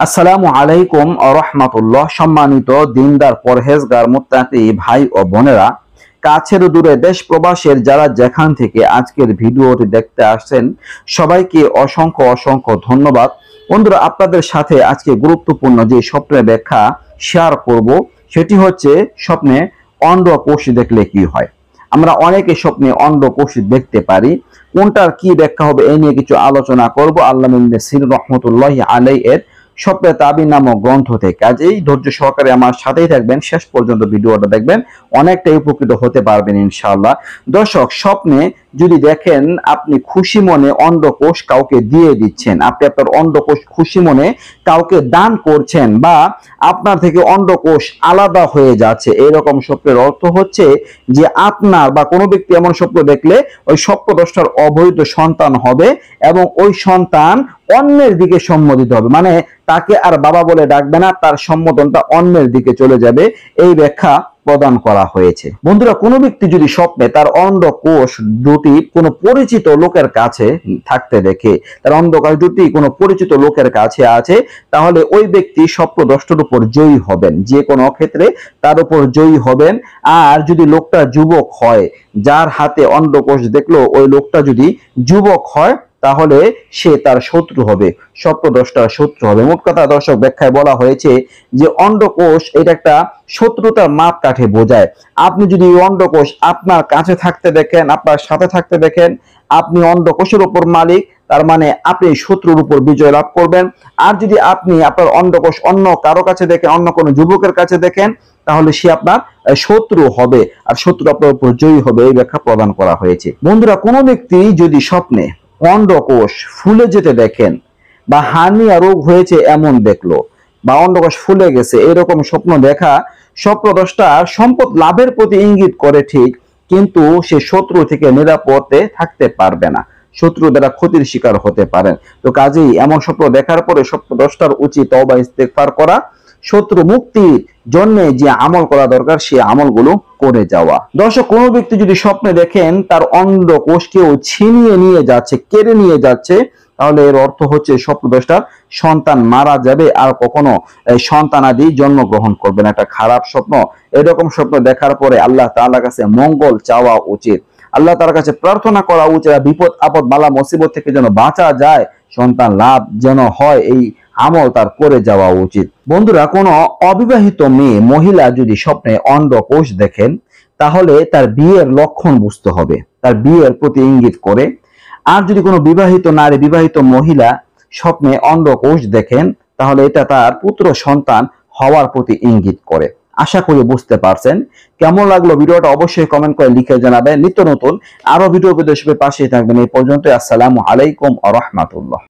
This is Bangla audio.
আসসালামু আলাইকুম রহমাতুল্লাহ। সম্মানিত দিনদার, পরহেজগার, মুত্তাকি ভাই ও বোনেরা, কাছের দূরে দেশ প্রবাসের যারা যেখান থেকে আজকের ভিডিওটি দেখতে আসছেন, সবাইকে অসংখ্য অসংখ্য ধন্যবাদ। বন্ধুরা, আপনাদের সাথে আজকে গুরুত্বপূর্ণ যে স্বপ্নের ব্যাখ্যা শেয়ার করব, সেটি হচ্ছে স্বপ্নে অন্ডকোষ দেখলে কি হয়। আমরা অনেকে স্বপ্নে অন্ডকোষ দেখতে পারি। কোনটার কি ব্যাখ্যা হবে এই নিয়ে কিছু আলোচনা করব। আল্লাহ সির রহমতুল্লাহ আলাই এর স্বপ্নে তাবি নামক গ্রন্থ থেকে। আজ এই ধৈর্য সহকারে আমার সাথেই থাকবেন। শেষ পর্যন্ত ভিডিওটা দেখবেন। অনেকটাই উপকৃত হতে পারবেন ইনশাআল্লাহ। দর্শক, স্বপ্নে যদি দেখেন আপনি খুশি মনে অন্ডকোষ কাউকে দিয়ে দিচ্ছেন, আপনি আপনার অন্ডকোষ খুশি মনে কাউকে দান করছেন বা আপনার থেকে অন্ডকোষ আলাদা হয়ে যাচ্ছে, এরকম স্বপ্নের অর্থ হচ্ছে যে আপনার বা কোনো ব্যক্তি এমন স্বপ্ন দেখলে ওই স্বপ্নদ্রষ্টার অবৈধ সন্তান হবে এবং ওই সন্তান অন্যের দিকে সম্মোদিত হবে। মানে তাকে আর বাবা বলে ডাকবে না, তার সম্বোধনটা অন্যের দিকে চলে যাবে। এই ব্যাখ্যা প্রদান করা হয়েছে। বন্ধুরা, কোনো ব্যক্তি যদি স্বপ্নে তার অন্ডকোষ দুটি কোনো পরিচিত লোকের কাছে থাকতে দেখে, তার অন্ধকার দুটি কোনো পরিচিত লোকের কাছে আছে, তাহলে ওই ব্যক্তি স্বপ্নদ্রষ্টর উপর জয়ী হবেন। যে কোনো ক্ষেত্রে তার উপর জয়ী হবেন। আর যদি লোকটা যুবক হয়, যার হাতে অন্ডকোষ দেখল, ওই লোকটা যদি যুবক হয় তাহলে সে তার শত্রু হবে। স্বপ্নদ্রষ্টার শত্রু হবে। মোট কথা দর্শক, ব্যাখ্যায় বলা হয়েছে যে অন্ডকোষ এটা একটা শত্রুতার মাপ কাঠে বোঝায়। আপনি যদি অন্ডকোষ আপনার কাছে থাকতে দেখেন, আপনার সাথে থাকতে দেখেন, আপনি অন্ডকোষের উপর মালিক, তার মানে আপনি শত্রুর উপর বিজয় লাভ করবেন। আর যদি আপনি আপনার অন্ডকোষ অন্য কারও কাছে দেখেন, অন্য কোনো যুবকের কাছে দেখেন, তাহলে সে আপনার শত্রু হবে। আর শত্রু আপনার উপর জয়ী হবে, এই ব্যাখ্যা প্রদান করা হয়েছে। বন্ধুরা, কোনো ব্যক্তি যদি স্বপ্নে অন্ডকোষ ফুলে যেতে দেখেন বা হার্নিয়া রোগ হয়েছে এমন দেখল বা অন্ডকোষ ফুলে গেছে, এরকম স্বপ্ন দেখা স্বপ্নদ্রষ্টার সম্পদ লাভের প্রতি ইঙ্গিত করে ঠিক, কিন্তু সে শত্রু থেকে নিরাপদে থাকতে পারবে না। শত্রু দ্বারা ক্ষতির শিকার হতে পারেন। তো কাজেই এমন স্বপ্ন দেখার পরে স্বপ্নদ্রষ্টার উচিত তওবা, ইস্তেগফার করা শত্রু মুক্তির জন্য যে আমল করা দরকার, সে আমলগুলো করে যাওয়া। দর্শক, কোনো ব্যক্তি যদি স্বপ্নে দেখেন, তার অন্ধ কোষকেও ছিনিয়ে নিয়ে যাচ্ছে, কেড়ে নিয়ে যাচ্ছে, তাহলে এর অর্থ হচ্ছে স্বপ্নদ্রষ্টার সন্তান মারা যাবে আর কখনো সন্তানাদি জন্মগ্রহণ করবে না। একটা খারাপ স্বপ্ন। এরকম স্বপ্ন দেখার পরে আল্লাহ তাআলার কাছে মঙ্গল চাওয়া উচিত। আল্লাহ তার কাছে প্রার্থনা করা উচিত। বিপদ আপদ বালা মুসিবত থেকে যেন বাঁচা যায়, সন্তান লাভ যেন হয়, এই আমল তার করে যাওয়া উচিত। বন্ধুরা, কোনো অবিবাহিত মেয়ে, মহিলা যদি স্বপ্নে অন্ডকোষ দেখেন, তাহলে তার বিয়ের লক্ষণ বুঝতে হবে। তার বিয়ের প্রতি ইঙ্গিত করে। আর যদি কোনো বিবাহিত নারী, বিবাহিত মহিলা স্বপ্নে অন্ডকোষ দেখেন, তাহলে এটা তার পুত্র সন্তান হওয়ার প্রতি ইঙ্গিত করে। আশা করি বুঝতে পারছেন। কেমন লাগল ভিডিওটা অবশ্যই কমেন্ট করে লিখে জানাবেন। নিত্য নতুন আরও ভিডিও পেতে পাশে থাকবেন। এই পর্যন্ত আসসালামু আলাইকুম আ রহমাতুল্লাহ।